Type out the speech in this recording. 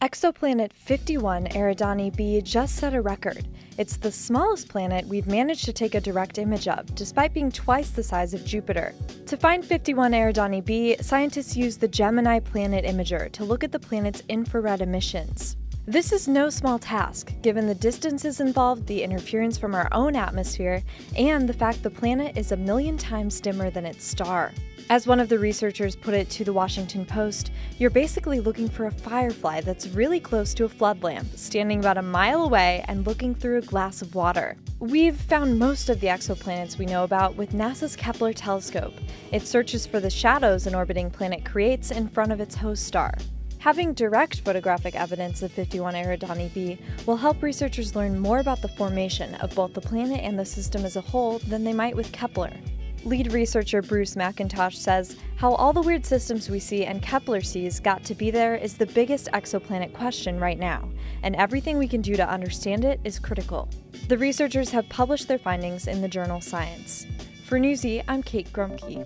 Exoplanet 51 Eridani b just set a record. It's the smallest planet we've managed to take a direct image of, despite being twice the size of Jupiter. To find 51 Eridani b, scientists used the Gemini Planet Imager to look at the planet's infrared emissions. This is no small task, given the distances involved, the interference from our own atmosphere, and the fact the planet is a million times dimmer than its star. As one of the researchers put it to the Washington Post, you're basically looking for a firefly that's really close to a flood lamp, standing about a mile away and looking through a glass of water. We've found most of the exoplanets we know about with NASA's Kepler telescope. It searches for the shadows an orbiting planet creates in front of its host star. Having direct photographic evidence of 51 Eridani b will help researchers learn more about the formation of both the planet and the system as a whole than they might with Kepler. Lead researcher Bruce Macintosh says how all the weird systems we see and Kepler sees got to be there is the biggest exoplanet question right now, and everything we can do to understand it is critical. The researchers have published their findings in the journal Science. For Newsy, I'm Kate Grumke.